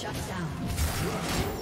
Shut down.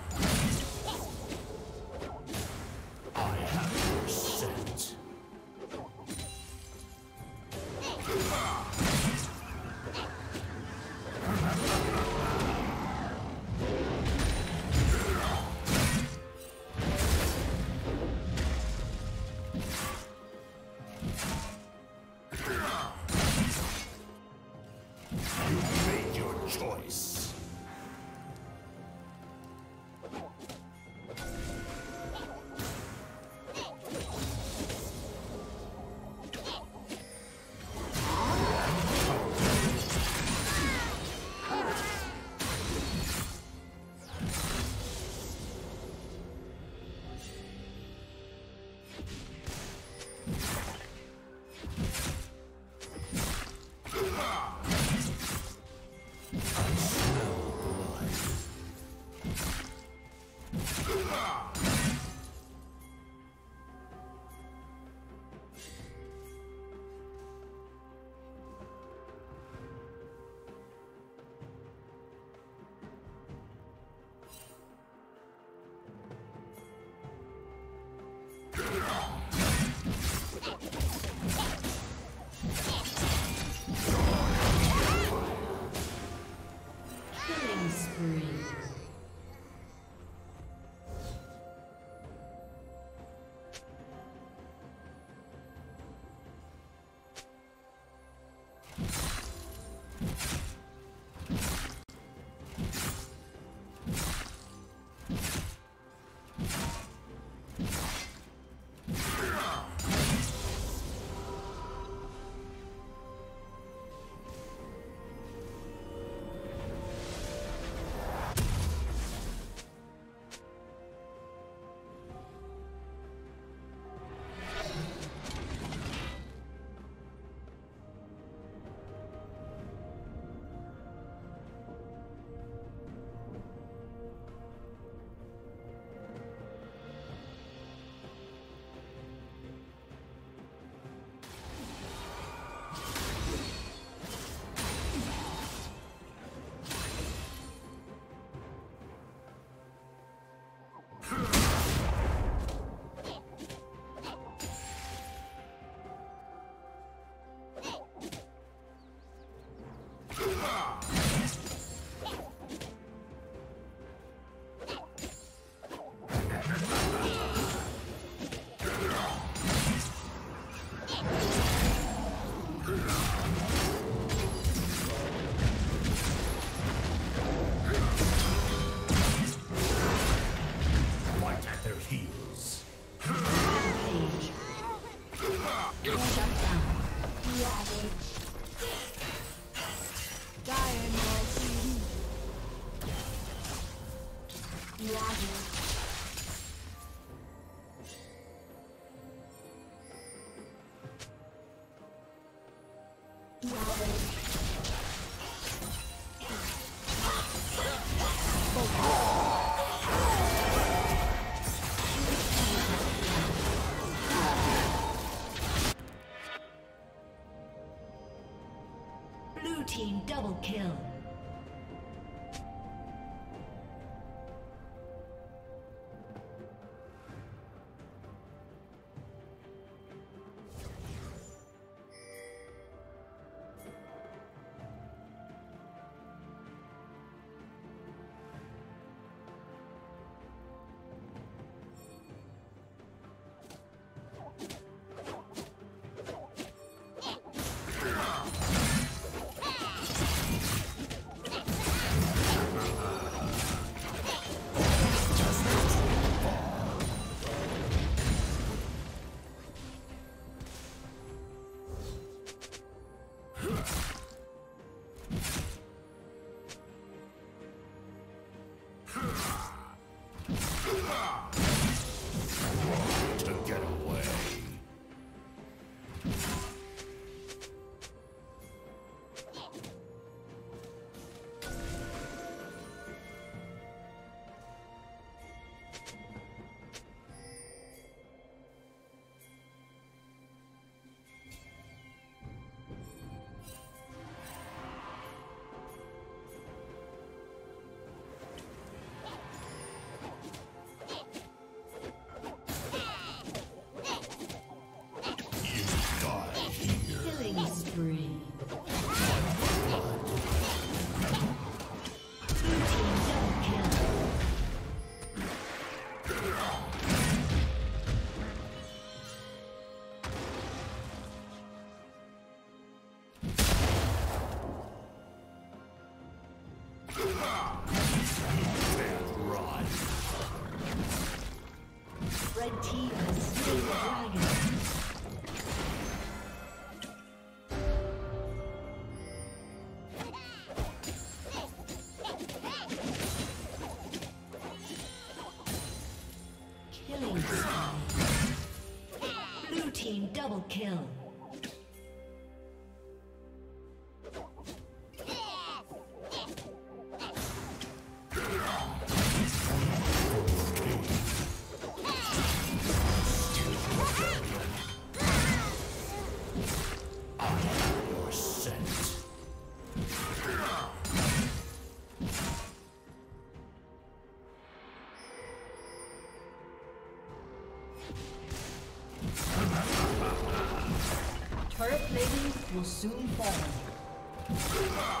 Ah! Team double kill. Will soon fall.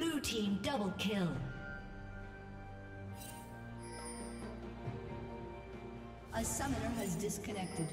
Blue team double kill. A summoner has disconnected.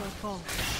Never fall.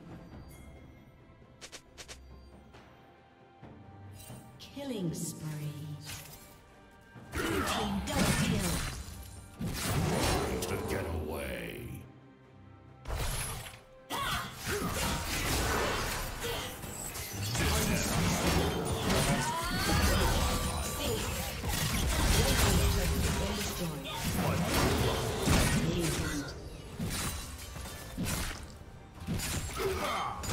Rock!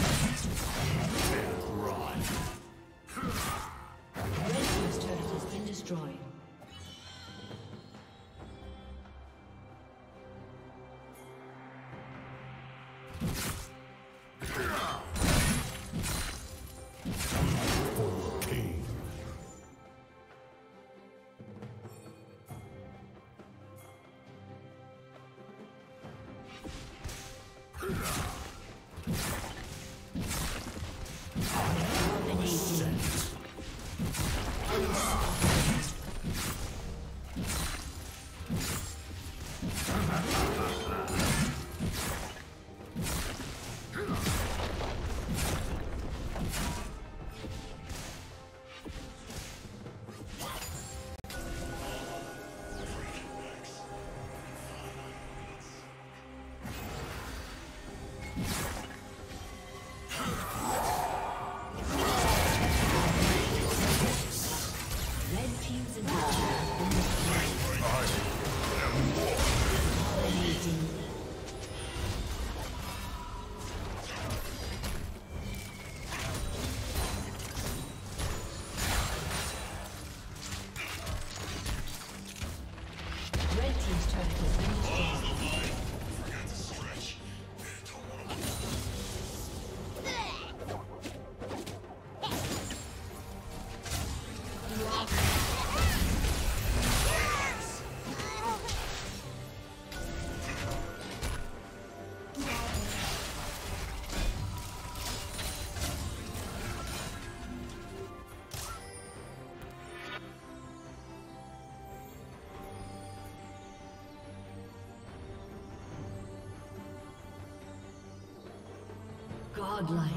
Godlike.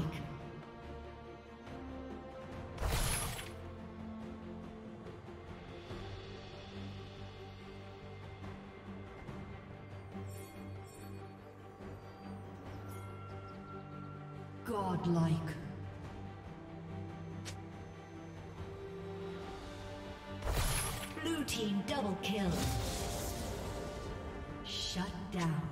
Godlike. Blue team double kill. Shut down.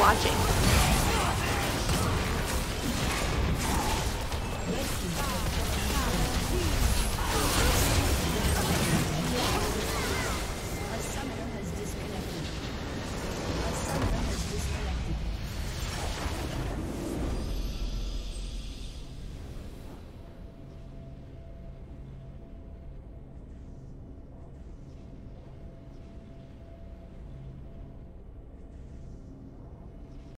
Watching.